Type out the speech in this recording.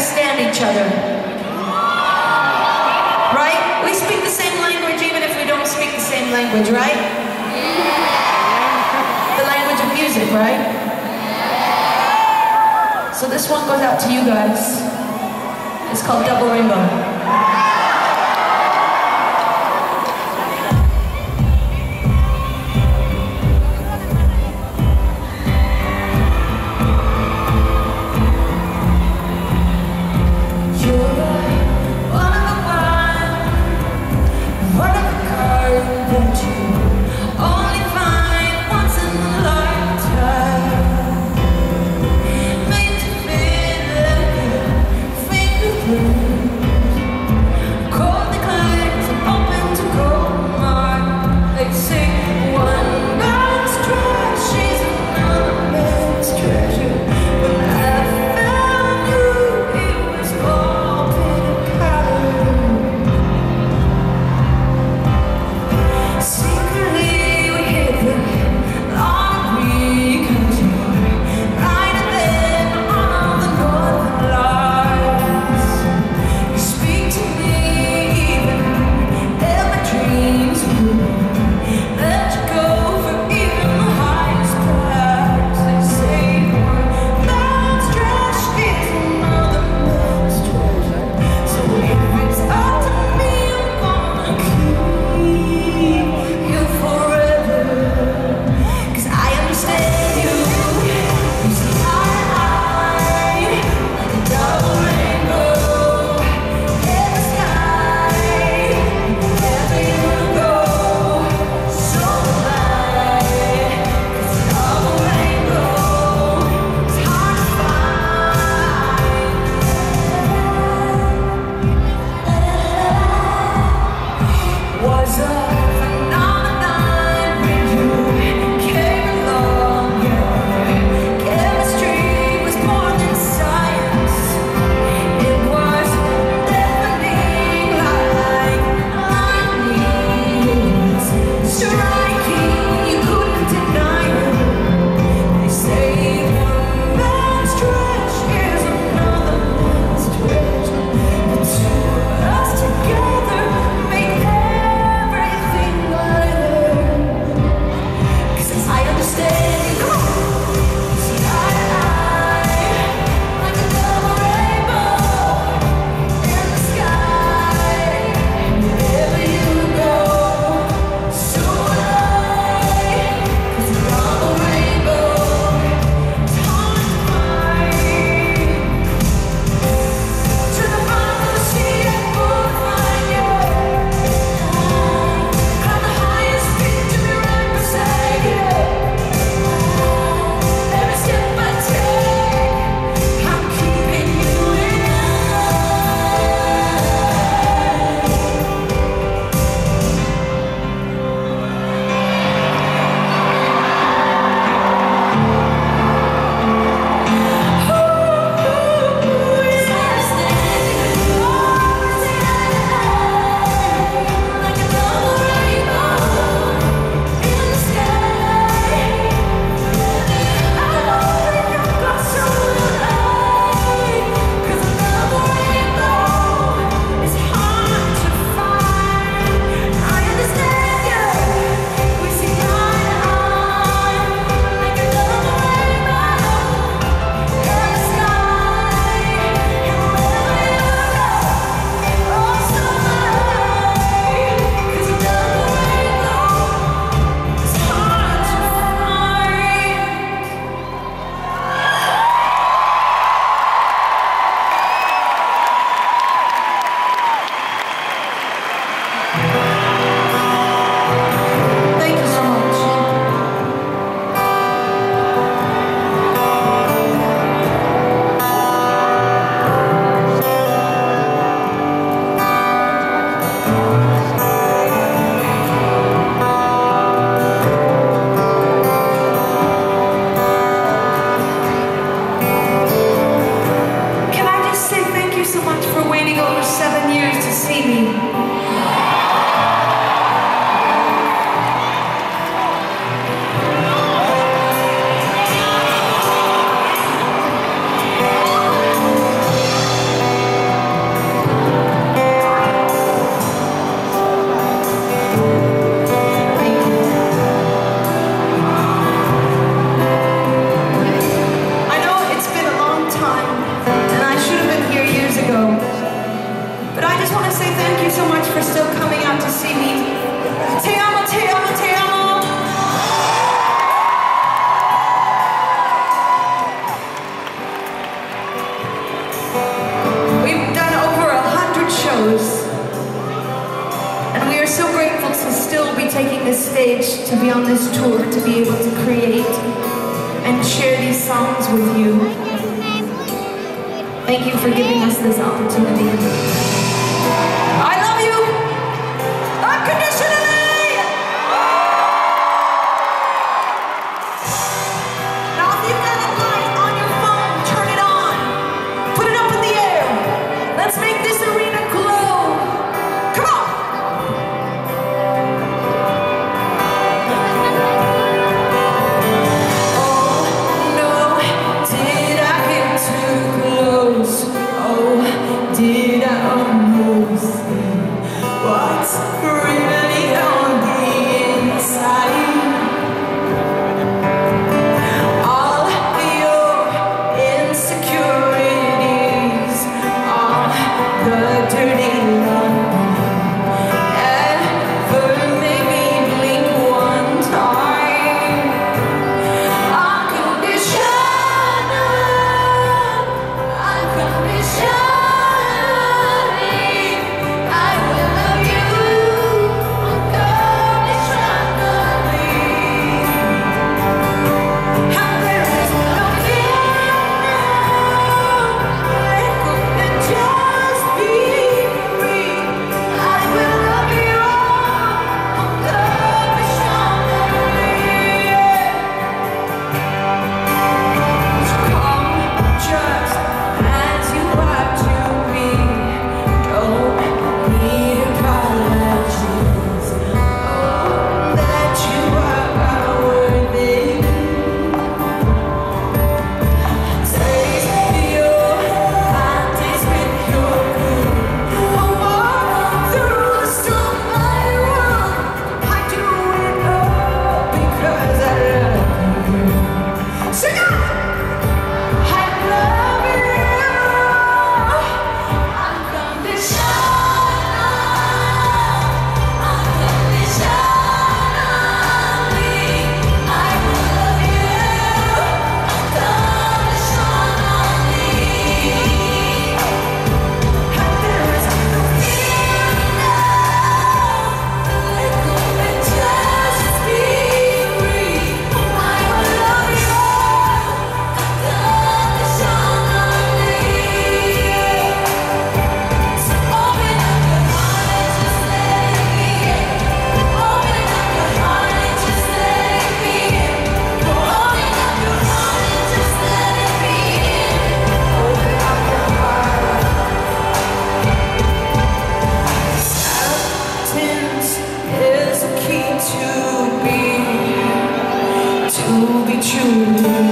each other. Right? We speak the same language even if we don't speak the same language, right? The language of music, right? So this one goes out to you guys. It's called Double Rainbow. See me. Te amo, te amo, te amo. We've done over a hundred shows. And we are so grateful to still be taking this stage, to be on this tour, to be able to create and share these songs with you. Thank you for giving us this opportunity. us. You.